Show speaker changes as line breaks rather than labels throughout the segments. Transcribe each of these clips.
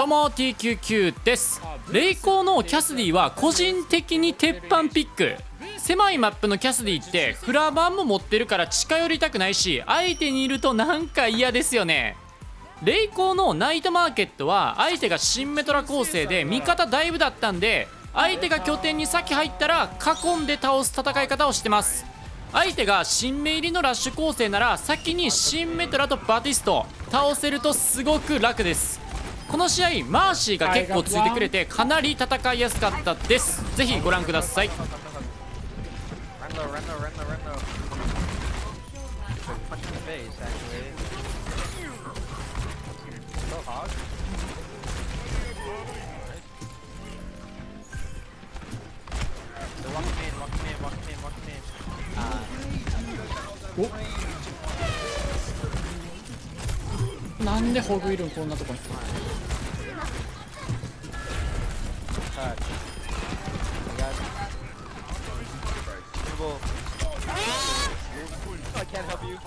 どうも TQQ です。レイコーのキャスディは個人的に鉄板ピック。狭いマップのキャスディってフラバンも持ってるから近寄りたくないし相手にいるとなんか嫌ですよね。レイコーのナイトマーケットは相手がシンメトラ構成で味方ダイブだったんで相手が拠点に先入ったら囲んで倒す戦い方をしてます。相手がシンメ入りのラッシュ構成なら先にシンメトラとバティスト倒せるとすごく楽です。この試合マーシーが結構ついてくれてかなり戦いやすかったです。ぜひご覧ください。
お。
なんでホグいるんこんなとこに。
got Google. I can't help you.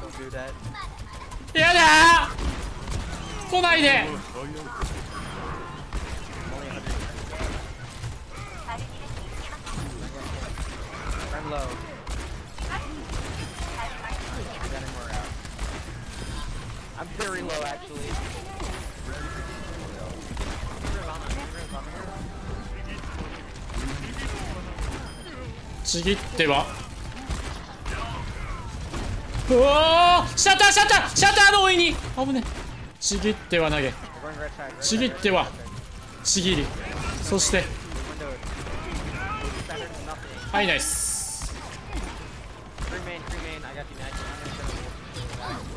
Don't do that.
やだー来ないで
I'm only 100. Run low. I got him more out. I'm very low actually.
ちぎっては。うおシャッターシャッター！シャッターの上に！危ねちぎっては投げ。ちぎっては。ちぎり。そして。はいナイス。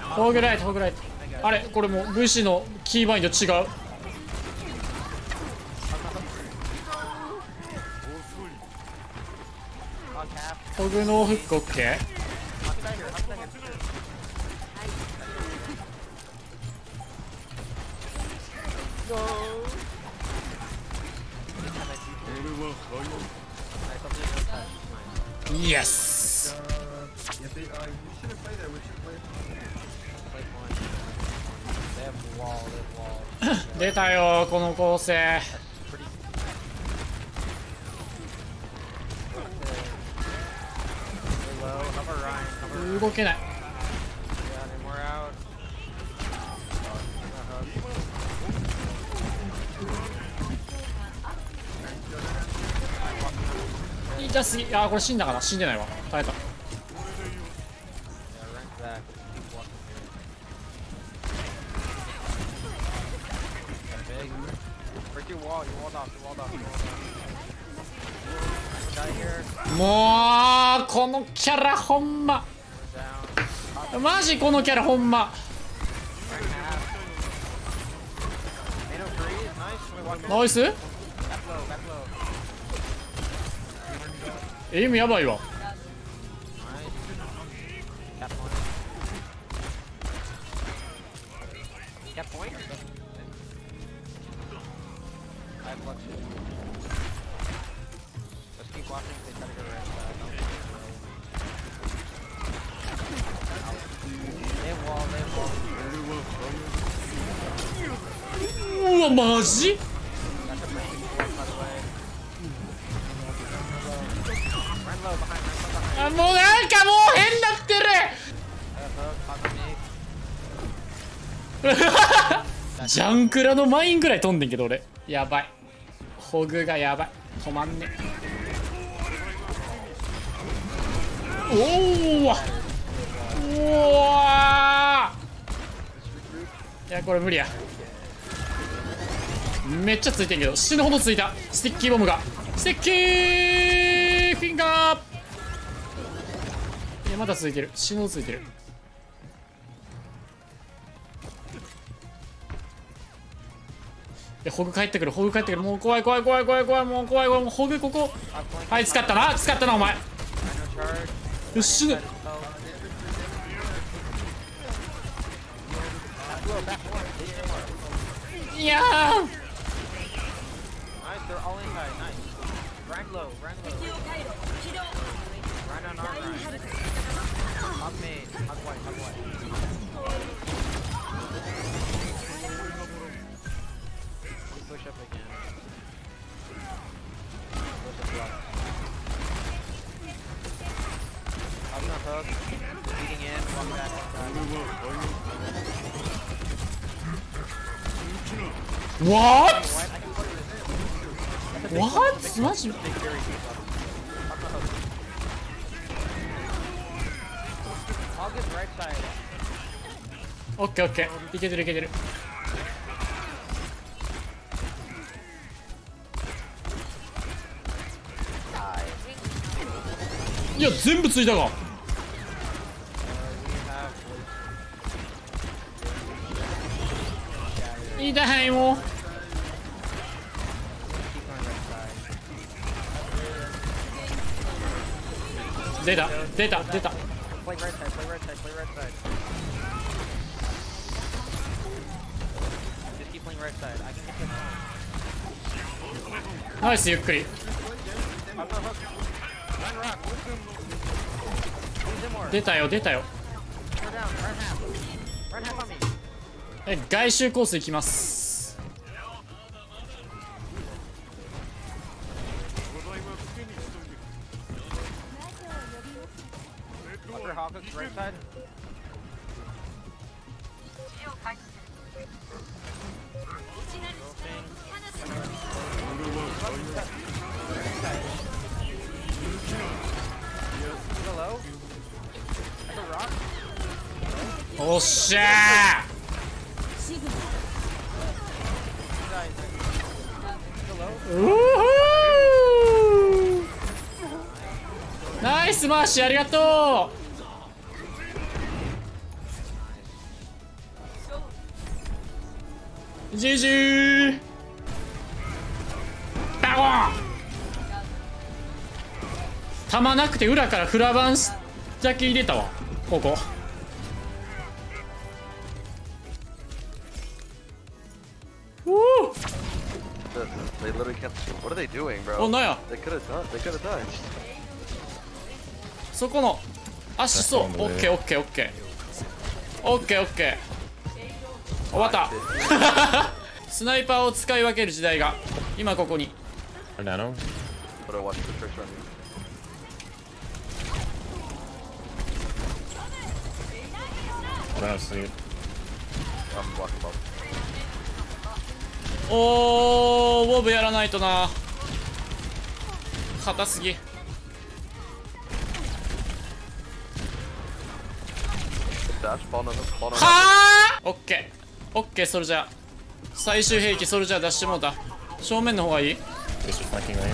ホーグライトホーグライト。あれこれも武士のキーバインド違う。ホグノーフック OK? イエス出たよこの構成動けない。痛すぎあこれ死んだから死んでないわ。耐えた。もうこのキャラほんま。マジこのキャラほん
マ、ま、
ナイス。エイムやばいわ。
Low, behind.
あもうなんかもう変なってる。ジャンクラのマインぐらい飛んでんけど俺。やばい。ホグがやばい。止まんね。おおわ。うわいやこれ無理や。めっちゃついてんけど死ぬほどついた。スティッキーボムが。スティッキーフィンガー。いやまだついてる。死ぬほどついてる。いやホグ帰ってくる。ホグ帰ってくる。もう怖い怖い怖い怖い怖いもう怖い怖いもうホグここ。はい使ったな。使ったなお前。よし死ぬ
they're all in inside. Nice. Rang low, rang low. Right
on our
right. Hop main. Hop white, hop white. We push up again. Push up block. I'm the hook. Beating in. Walk back.
What? What? マジ.オッケーオッケーいけてるいけてるいや全部ついたか
Uh,
痛いもう
keep going right side.
出た出た出た
Play right side, play right side, play right side. Just keep playing right side. I can get this one.
ナイスゆっくり
I'm gonna hook. Run rock. Use him more.
出たよ出たよ
Go down. Run half. Run half on me.
え外周コース行きます。ゃ
Guys. Go low.
ーうーナイスマーシーありがとうジジー。ダゴン弾なくて裏からフラバンスジャッ入れたわ。ここ。
おおお
おなやそこの足そうオッケーオッケーオッケーオッケーオッケー終わった。スナイパーを使い分ける時代が今ここに。おーウォーブやらないとな。硬すぎ。オッケー！オッケーソルジャー最終兵器ソルジャー出してもうた。正面の方がいい？
ングイン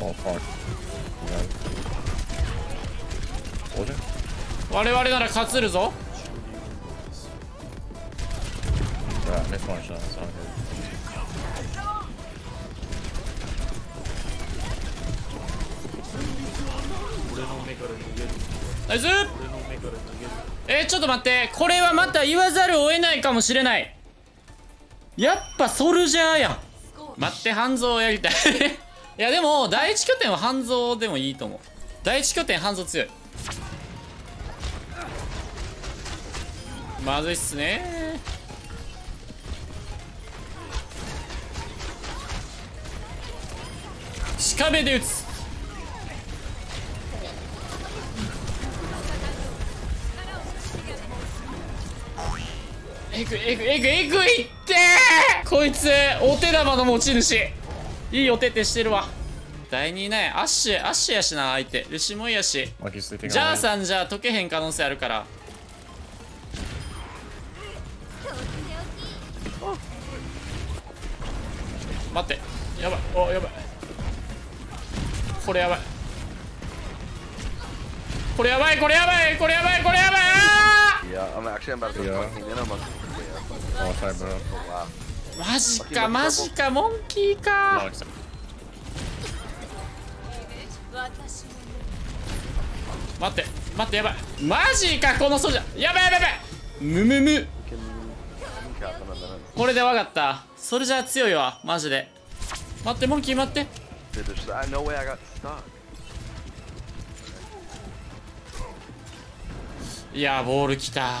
おおフ
我々なら勝るぞ、ナイス。えー、ちょっと待って。これはまた言わざるを得ないかもしれない。やっぱソルジャーやん。待って半蔵やりたい。いやでも第一拠点は半蔵でもいいと思う。第一拠点半蔵強い。まずいっすね。壁で撃つえぐいえぐいえぐいえぐいってーこいつお手玉の持ち主。いいお手手してるわ。第2ねアッシュアッシュやしな相手。ルシもいやし。ャー
on
さんじゃ解けへん可能性あるから。待って。やばい。おやばい。これやばい。これやばいこれやばいこれやばいこれやばい。あ
Yeah, I'm actually I'm about to go
Yeah.
fucking in. I'm on.
マジかマジかモンキーか。待って待ってやばい。マジかこのソジャやばいやばいやばい。むむむこれで分かった。それじゃ強いわマジで。待ってモンキー待って。いやボール来た。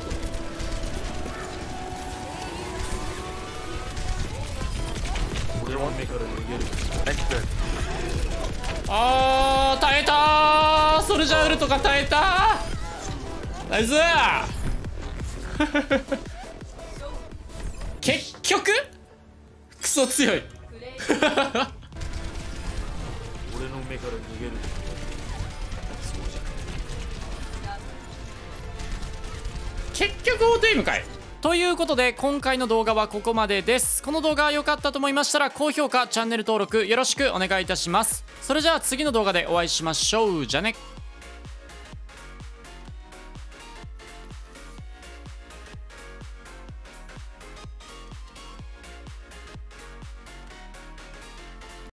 あー耐えたー。ソルジャーウルとか耐えたー。ナイス。結局クソ強い。
俺の目から逃げる
結局オートエイムかい。ということで今回の動画はここまでです。この動画が良かったと思いましたら高評価チャンネル登録よろしくお願いいたします。それじゃあ次の動画でお会いしましょう。じゃね。